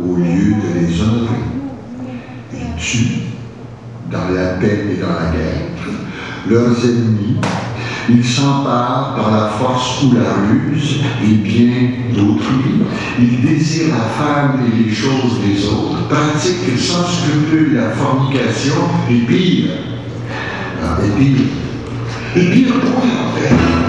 au lieu de les honorer. Ils tuent, dans la paix et dans la guerre, leurs ennemis. Ils s'emparent par la force ou la ruse et bien d'autrui. Ils désirent la femme et les choses des autres, pratiquent sans scrupule la fornication et pire. Ah, et pire. Et pire point, en fait?